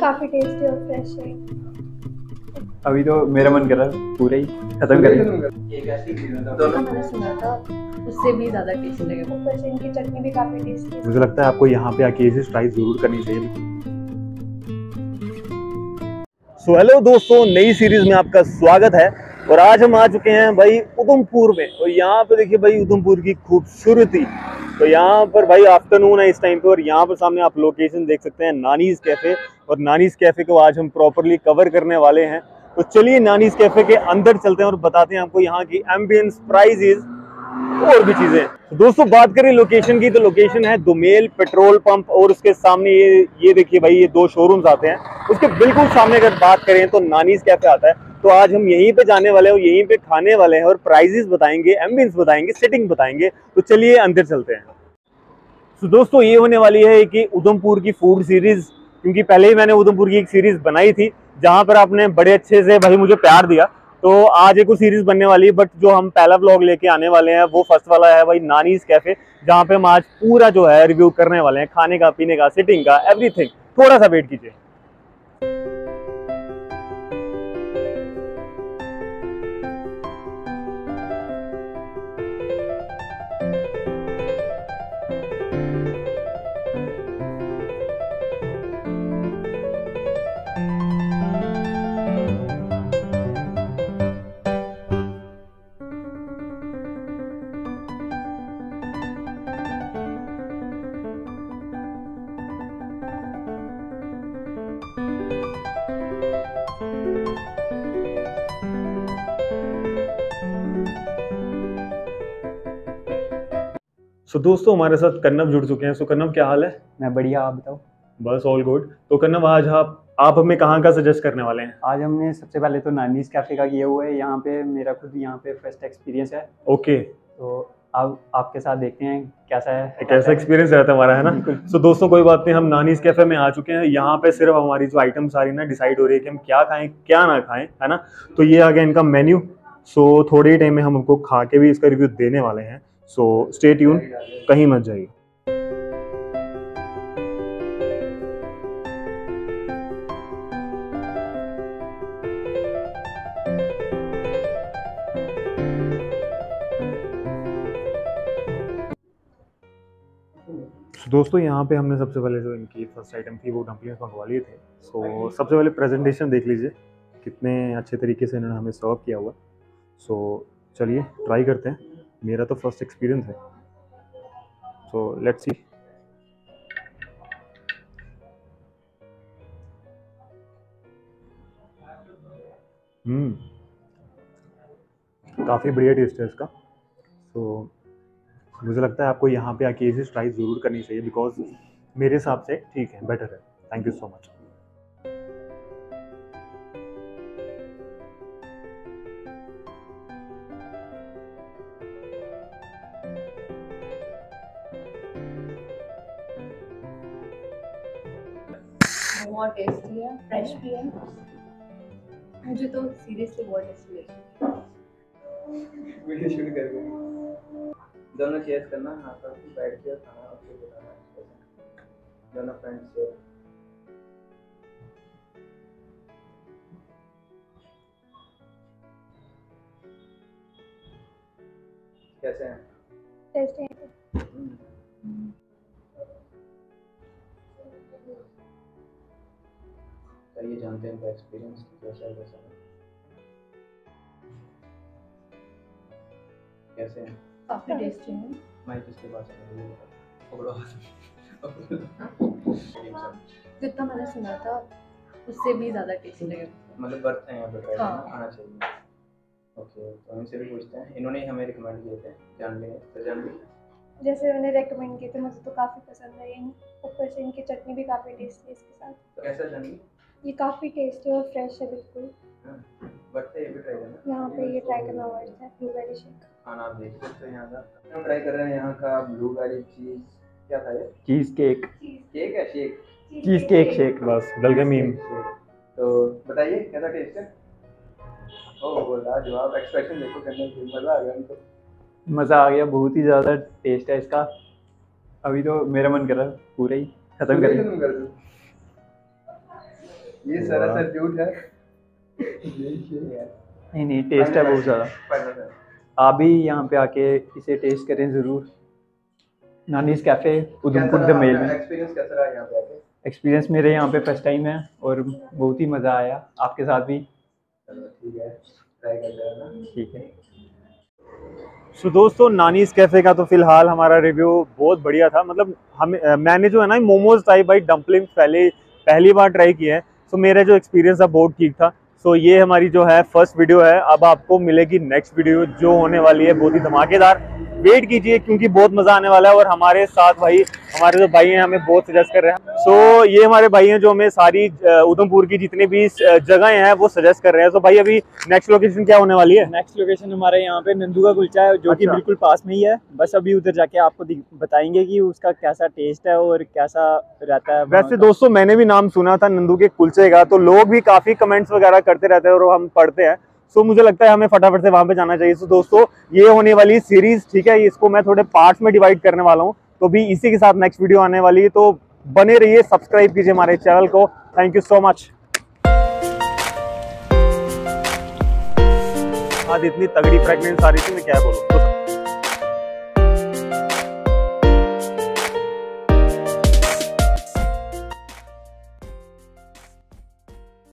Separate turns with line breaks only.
काफ़ी टेस्टी और फ्रेश है।
अभी तो मेरा मन कर रहा है पूरा ही खत्म करें
जितना मैंने सुना था उससे भी ज़्यादा टेस्टी लगेगा। ऊपर से इनकी चटनी भी काफ़ी टेस्टी है।
मुझे लगता है आपको यहाँ पे आके ये ट्राई ज़रूर करनी चाहिए। सो हेलो दोस्तों नई सीरीज़ में आपका स्वागत है। और आज हम आ चुके हैं भाई उधमपुर में। और यहाँ पे देखिए भाई उधमपुर की खूबसूरती। तो यहाँ पर भाई आफ्टरनून है इस टाइम पे और यहाँ पर सामने आप लोकेशन देख सकते हैं नानीज कैफ़े और नानीज कैफ़े को आज हम प्रॉपरली कवर करने वाले हैं। तो चलिए नानीज कैफ़े के अंदर चलते हैं और बताते हैं आपको यहाँ की एम्बियंस प्राइजेज और भी चीज़ें। दोस्तों, बात करें लोकेशन की तो लोकेशन है दुमेल पेट्रोल पंप और उसके सामने ये ये देखिए भाई, ये दो शोरूम्स आते हैं। उसके बिल्कुल सामने अगर बात करें तो नानीज कैफ़े आता है। तो आज हम यहीं पे जाने वाले हैं और यहीं पे खाने वाले हैं और प्राइजेस बताएँगे एम्बियंस बताएँगे सेटिंग बताएँगे। तो चलिए अंदर चलते हैं। तो दोस्तों, ये होने वाली है कि उधमपुर की फ़ूड सीरीज़ क्योंकि पहले ही मैंने उधमपुर की एक सीरीज़ बनाई थी, जहाँ पर आपने बड़े अच्छे से भाई मुझे प्यार दिया। तो आज एक सीरीज़ बनने वाली है बट जो हम पहला ब्लॉग लेके आने वाले हैं, वो फ़र्स्ट वाला है भाई नानीज कैफ़े जहाँ पे हम आज पूरा जो है रिव्यू करने वाले हैं, खाने का, पीने का सिटिंग का एवरीथिंग थोड़ा सा वेट कीजिए। सो so, दोस्तों हमारे साथ कन्नव जुड़ चुके हैं। सो so, कन्नव क्या हाल है?
मैं बढ़िया आप बताओ?
बस ऑल गुड तो कन्नव आज आप आप हमें कहाँ का सजेस्ट करने वाले हैं?
आज हमने सबसे पहले तो नानीज कैफ़े का किया हुआ है। यहाँ पे मेरा खुद यहाँ पे फ़र्स्ट एक्सपीरियंस है।
Okay okay.
तो अब आपके साथ देखते हैं कैसा है
कैसा एक्सपीरियंस रहता है हमारा है ना? सो दोस्तों कोई बात नहीं हम नानीज कैफ़े में आ चुके हैं। यहाँ पे सिर्फ़ हमारी जो आइटम सारी ना डिसाइड हो रही है कि हम क्या खाएँ क्या ना खाएँ है ना? तो ये आ गया इनका मेन्यू सो थोड़े ही टाइम में हम उनको खा के भी इसका रिव्यू देने वाले हैं। सो स्टे ट्यून कहीं मत जाइए। दोस्तों यहाँ पे हमने सबसे पहले जो इनकी फ़र्स्ट आइटम थी वो डम्पलिंग्स मंगवा लिए थे। सो so, सबसे पहले प्रेजेंटेशन देख लीजिए कितने अच्छे तरीके से इन्होंने हमें सर्व किया हुआ। सो so, चलिए ट्राई करते हैं। मेरा तो फ़र्स्ट एक्सपीरियंस है। सो लेट्स सी हम्म काफ़ी बढ़िया टेस्ट है इसका। सो so, मुझे लगता है आपको यहाँ पे आके ये ट्राई ज़रूर करनी चाहिए बिकॉज़ मेरे हिसाब से ठीक है बेटर है। थैंक यू सो मच
बहुत टेस्टी है फ्रेश भी है। मुझे तो सीरियसली बहुत टेस्टी लगी।
वीडियो शूट करके दोनों शेयर करना हाँ पर बैठ के खाना और फिर बताना। दोनों फ्रेंड्स शेयर कैसे हैं?
टेस्टी है
चलिए जानते हैं इनका एक्सपीरियंस कैसा है कैसा नहीं कैसे हैं?
काफ़ी टेस्टी है।
माइक इसके पास है पकड़ो
जितना मैंने सुना था उससे भी ज़्यादा टेस्टी लगेगा
मतलब बर्थ है यहाँ पे ट्राई
हाँ।
करना आना चाहिए। ओके तो इनसे भी पूछते हैं। इन्होंने ही हमें रिकमेंड किए थे। जान लिए तो जान ली
जैसे मैंने रेकमेंड किए थे मुझे तो काफ़ी पसंद है। ये ऊपर से इनकी चटनी भी काफ़ी टेस्टी है इसके साथ।
तो कैसा जान ली
ये काफ़ी टेस्टी और फ्रेश है बिल्कुल।
बर्थ ये भी ट्राई करना।
यहाँ पे ये ट्राई करना वर्थ है ब्लूबेरी शेक
खाना आप देख सकते हो यहाँ का। हम ट्राई कर रहे हैं यहाँ का ब्लूबेरी चीज़ क्या था ये?
चीज़ केक
केक है शेक
चीज़ केक शेक
बस। डल गया मीम
तो बताइए कैसा टेस्ट है? ओह बोला जवाब एक्सप्रेशन देखो करने की मज़ा आ गया उनको
मज़ा आ गया बहुत ही ज़्यादा टेस्ट है इसका। अभी तो मेरा मन कर रहा है पूरा ही ख़त्म कर
ये सरासर झूठ है।
नहीं नहीं टेस्ट है बहुत ज़्यादा। आप भी यहाँ पे आके इसे टेस्ट करें ज़रूर। Nani's cafe Udhampur the mall में
एक्सपीरियंस कैसा रहा यहाँ पे आके?
एक्सपीरियंस मेरे यहाँ पे फ़र्स्ट टाइम है और बहुत ही मज़ा आया। आपके साथ भी।
ठीक है। ट्राई कर लेना।
ठीक है।
सो दोस्तों नानीस कैफ़े का तो फ़िलहाल हमारा रिव्यू बहुत बढ़िया था। मतलब हमें मैंने जो है ना मोमोज टाइप भाई डम्पलिंग पहले पहली बार ट्राई किए हैं। सो मेरा जो एक्सपीरियंस था बहुत ठीक था। सो ये हमारी जो है फ़र्स्ट वीडियो है। अब आपको मिलेगी नेक्स्ट वीडियो जो होने वाली है बहुत ही धमाकेदार। वेट कीजिए क्योंकि बहुत मज़ा आने वाला है और हमारे साथ भाई हमारे जो भाई हैं हमें बहुत सजेस्ट कर रहे हैं। सो so, ये हमारे भाई हैं जो हमें सारी उधमपुर की जितनी भी जगह हैं वो सजेस्ट कर रहे हैं। तो भाई अभी नेक्स्ट लोकेशन क्या होने वाली है?
नेक्स्ट लोकेशन हमारे यहाँ पे नंदू का कुलचा है जो कि
अच्छा।
बिल्कुल पास में ही है। बस अभी उधर जाके आपको बताएँगे कि उसका कैसा टेस्ट है और कैसा रहता है।
वैसे दोस्तों मैंने भी नाम सुना था नंदू के कुलचे का तो लोग भी काफ़ी कमेंट्स वगैरह करते रहते हैं और हम पढ़ते हैं। सो मुझे लगता है हमें फटाफट से वहाँ पे जाना चाहिए। सो दोस्तों, ये होने वाली सीरीज़ ठीक है, इसको मैं थोड़े पार्ट्स में डिवाइड करने वाला हूँ। तो भी इसी के साथ नेक्स्ट वीडियो आने वाली है। तो बने रहिए सब्सक्राइब कीजिए हमारे चैनल को। थैंक यू सो मच आज इतनी तगड़ी प्रेगनेंस आ रही थी, मैं क्या बोलूँ?